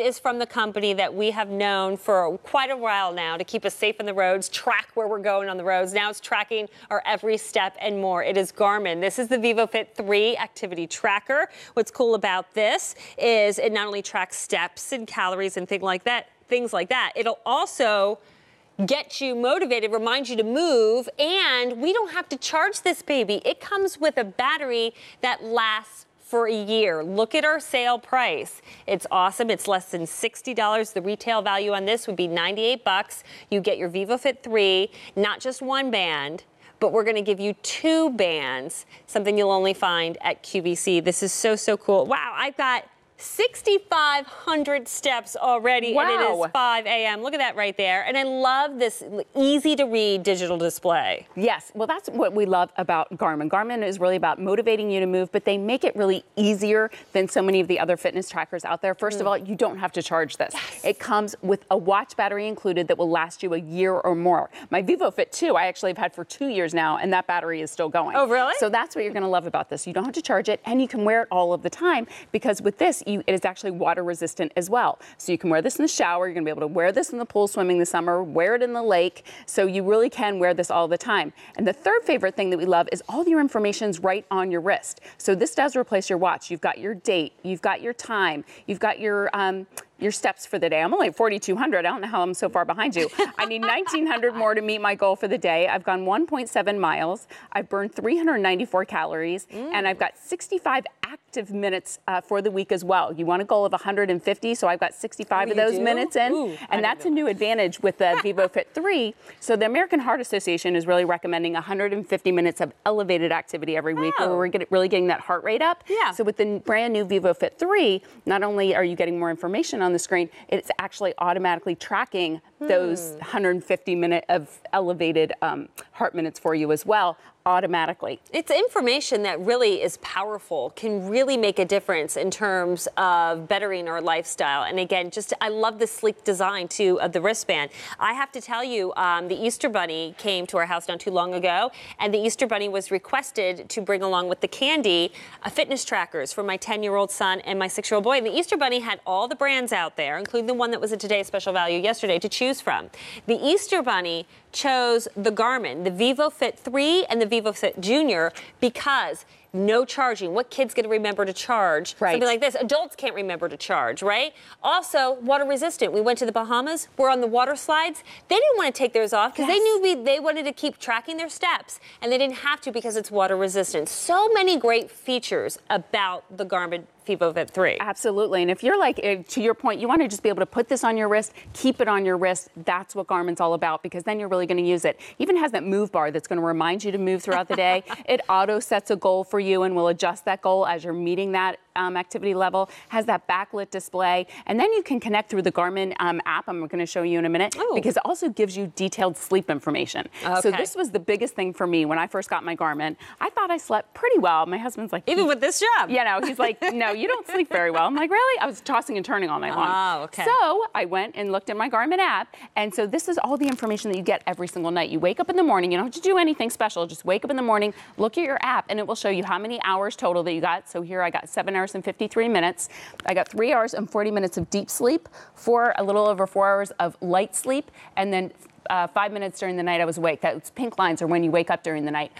is from the company that we have known for quite a while now to keep us safe on the roads, track where we're going on the roads. Now it's tracking our every step and more. It is Garmin. This is the VivoFit 3 activity tracker. What's cool about this is it not only tracks steps and calories and things like that, things like that. It'll also get you motivated, remind you to move, and we don't have to charge this baby. It comes with a battery that lasts for a year. Look at our sale price. It's awesome. It's less than $60. The retail value on this would be 98 bucks. You get your VivoFit 3, not just one band, but we're going to give you two bands, something you'll only find at QVC. This is so, so cool. Wow, I've got 6,500 steps already, wow. and it is 5 a.m. Look at that right there. And I love this easy to read digital display. Yes, well, that's what we love about Garmin. Garmin is really about motivating you to move, but they make it really easier than so many of the other fitness trackers out there. First mm. of all, you don't have to charge this. Yes. It comes with a watch battery included that will last you a year or more. My VivoFit 2, I actually have had for two years now, and that battery is still going. Oh, really? So that's what you're going to love about this. You don't have to charge it, and you can wear it all of the time because with this, you, it is actually water resistant as well. So you can wear this in the shower. You're going to be able to wear this in the pool swimming this summer, wear it in the lake. So you really can wear this all the time. And the third favorite thing that we love is all your information's right on your wrist. So this does replace your watch. You've got your date, you've got your time, you've got your um, your steps for the day. I'm only at 4,200. I don't know how I'm so far behind you. I need 1,900 more to meet my goal for the day. I've gone 1.7 miles. I've burned 394 calories, mm. and I've got 65 active minutes uh, for the week as well. You want a goal of 150, so I've got 65 oh, of those do? minutes in, Ooh, and that's a new advantage with the VivoFit 3. So the American Heart Association is really recommending 150 minutes of elevated activity every week, oh. where we're get, really getting that heart rate up. Yeah. So with the brand new VivoFit 3, not only are you getting more information on on the screen, it's actually automatically tracking those 150 minute of elevated um, heart minutes for you as well automatically. It's information that really is powerful, can really make a difference in terms of bettering our lifestyle. And again, just I love the sleek design too of the wristband. I have to tell you, um, the Easter Bunny came to our house not too long ago, and the Easter Bunny was requested to bring along with the candy a fitness trackers for my 10-year-old son and my six-year-old boy. And the Easter Bunny had all the brands out there, including the one that was a Today Special Value yesterday, to choose from. The Easter Bunny chose the Garmin, the VivoFit 3 and the VivoFit Junior because no charging. What kid's going to remember to charge? Right. Something like this. Adults can't remember to charge, right? Also, water resistant. We went to the Bahamas. We're on the water slides. They didn't want to take theirs off because yes. they knew we, they wanted to keep tracking their steps, and they didn't have to because it's water resistant. So many great features about the Garmin VivoFit 3. Absolutely. And if you're like, eh, to your point, you want to just be able to put this on your wrist, keep it on your wrist. That's what Garmin's all about because then you're really going to use it. Even has that move bar that's going to remind you to move throughout the day. it auto sets a goal for you and will adjust that goal as you're meeting that um, activity level, has that backlit display, and then you can connect through the Garmin um, app. I'm going to show you in a minute Ooh. because it also gives you detailed sleep information. Okay. So this was the biggest thing for me when I first got my Garmin. I thought I slept pretty well. My husband's like, even with this job, you know, he's like, no, you don't sleep very well. I'm like, really? I was tossing and turning all night long. Oh, okay. So I went and looked in my Garmin app, and so this is all the information that you get every single night. You wake up in the morning. You don't have to do anything special. Just wake up in the morning, look at your app, and it will show you how many hours total that you got. So here I got seven hours and 53 minutes. I got three hours and 40 minutes of deep sleep, four, a little over four hours of light sleep, and then uh, five minutes during the night I was awake. That's pink lines are when you wake up during the night.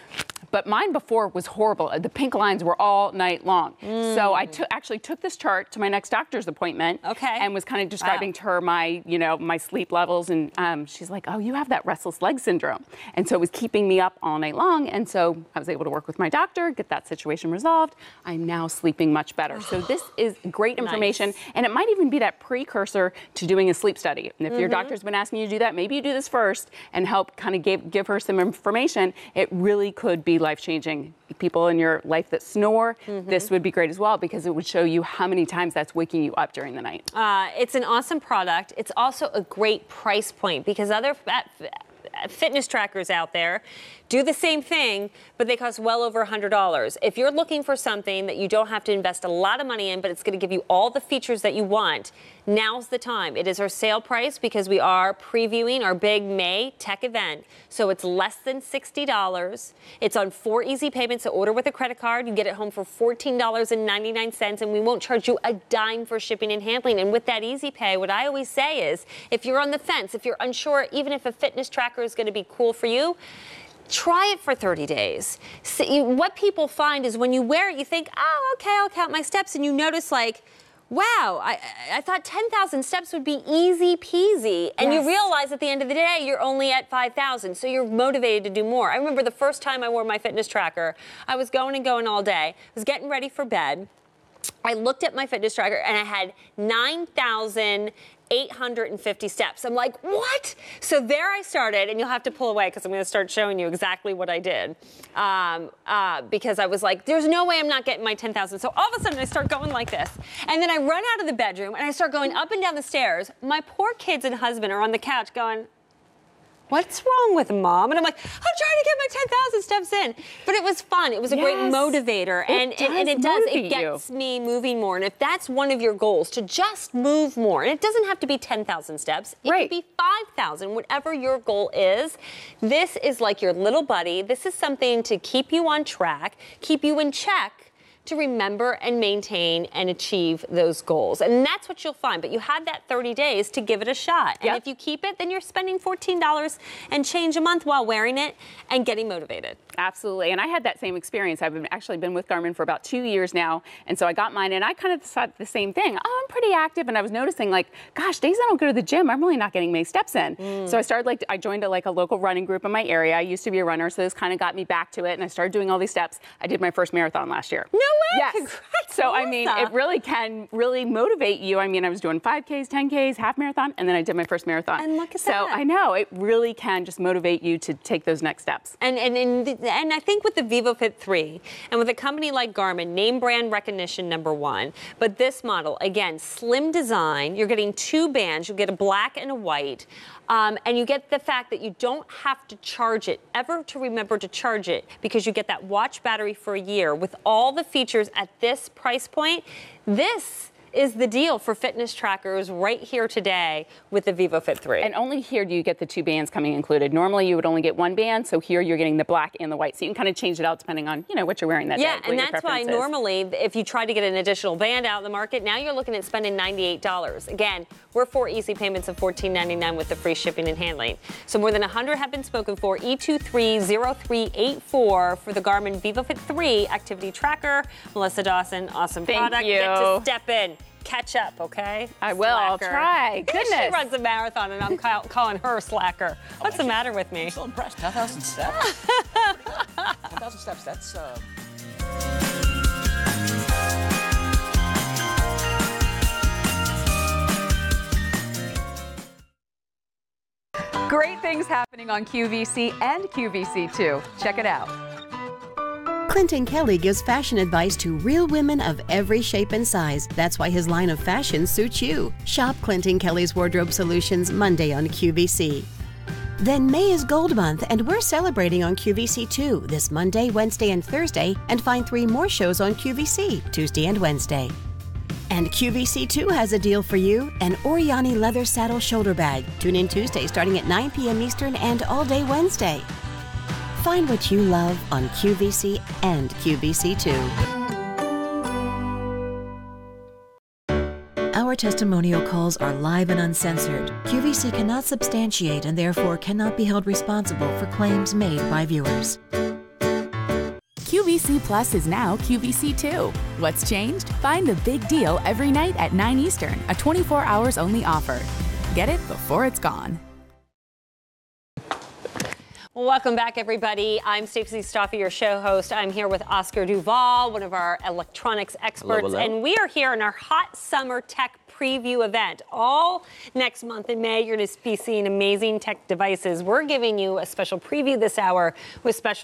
But mine before was horrible. The pink lines were all night long. Mm. So I t- actually took this chart to my next doctor's appointment. Okay. And was kind of describing wow. to her my, you know, my sleep levels. And um, she's like, oh, you have that restless leg syndrome. And so it was keeping me up all night long. And so I was able to work with my doctor, get that situation resolved. I'm now sleeping much better. so this is great information. Nice. And it might even be that precursor to doing a sleep study. And if mm-hmm. your doctor's been asking you to do that, maybe you do this first and help kind of give, give her some information. It really could be life changing. People in your life that snore, mm-hmm. this would be great as well because it would show you how many times that's waking you up during the night. Uh, it's an awesome product. It's also a great price point because other fitness trackers out there do the same thing, but they cost well over $100. If you're looking for something that you don't have to invest a lot of money in, but it's going to give you all the features that you want, now's the time. It is our sale price because we are previewing our big May tech event. So it's less than $60. It's on four easy payments. to order with a credit card. You get it home for $14.99, and we won't charge you a dime for shipping and handling. And with that easy pay, what I always say is if you're on the fence, if you're unsure, even if a fitness tracker is going to be cool for you, try it for 30 days. See, what people find is when you wear it, you think, oh, okay, I'll count my steps, and you notice like, wow, I, I thought 10,000 steps would be easy peasy. And yes. you realize at the end of the day, you're only at 5,000. So you're motivated to do more. I remember the first time I wore my fitness tracker, I was going and going all day. I was getting ready for bed. I looked at my fitness tracker and I had 9,000 850 steps. I'm like, what? So there I started, and you'll have to pull away because I'm going to start showing you exactly what I did. Um, uh, because I was like, there's no way I'm not getting my 10,000. So all of a sudden I start going like this. And then I run out of the bedroom and I start going up and down the stairs. My poor kids and husband are on the couch going, what's wrong with mom? And I'm like, I'm trying to get my 10,000 steps in. But it was fun. It was a yes. great motivator. It and, and, and, it does, it gets you. me moving more. And if that's one of your goals, to just move more, and it doesn't have to be 10,000 steps, it right. could be 5,000, whatever your goal is. This is like your little buddy. This is something to keep you on track, keep you in check to remember and maintain and achieve those goals. And that's what you'll find. But you have that 30 days to give it a shot. And if you keep it, then you're spending $14 and change a month while wearing it and getting motivated. Absolutely. And I had that same experience. I've been, actually been with Garmin for about two years now. And so I got mine and I kind of thought the same thing. Oh, I'm pretty active. And I was noticing like, gosh, days I don't go to the gym, I'm really not getting many steps in. Mm. So I started like, I joined a, like a local running group in my area. I used to be a runner. So this kind of got me back to it. And I started doing all these steps. I did my first marathon last year. No way. Yes. Congrats, so I mean, it really can really motivate you. I mean, I was doing 5Ks, 10Ks, half marathon, and then I did my first marathon. And look at so that. So I know it really can just motivate you to take those next steps. And and and, and I think with the VivoFit 3 and with a company like Garmin, name brand recognition number one. But this model, again, slim design. You're getting two bands. You get a black and a white. Um, and you get the fact that you don't have to charge it, ever to remember to charge it, because you get that watch battery for a year with all the features at this price point. This is the deal for fitness trackers right here today with the VivoFit 3. And only here do you get the two bands coming included. Normally you would only get one band, so here you're getting the black and the white. So you can kind of change it out depending on, you know, what you're wearing that yeah, day. Yeah, and that's why normally if you try to get an additional band out in the market, now you're looking at spending $98. Again, we're four easy payments of $14.99 with the free shipping and handling. So more than 100 have been spoken for. E230384 for the Garmin VivoFit 3 activity tracker. Melissa Dawson, awesome Thank product. You. Get to step in catch up, okay? I will. Slacker. I'll try. Goodness. She runs a marathon, and I'm call- calling her a slacker. What's oh, the matter with me? I'm so impressed. 10,000 steps. 10,000 steps. That's. Uh... Great things happening on QVC and QVC2. Check it out. Clinton Kelly gives fashion advice to real women of every shape and size. That's why his line of fashion suits you. Shop Clinton Kelly's Wardrobe Solutions Monday on QVC. Then May is Gold Month, and we're celebrating on QVC too this Monday, Wednesday, and Thursday, and find three more shows on QVC Tuesday and Wednesday. And QVC2 has a deal for you an Orciani leather saddle shoulder bag. Tune in Tuesday starting at 9 p.m. Eastern and all day Wednesday. Find what you love on QVC and QVC2. Our testimonial calls are live and uncensored. QVC cannot substantiate and therefore cannot be held responsible for claims made by viewers. QVC Plus is now QVC2. What's changed? Find the big deal every night at 9 Eastern, a 24 hours only offer. Get it before it's gone. Welcome back, everybody. I'm Stacey Stauffer, your show host. I'm here with Oscar Duval, one of our electronics experts, hello, hello. and we are here in our hot summer tech preview event. All next month in May, you're going to be seeing amazing tech devices. We're giving you a special preview this hour with special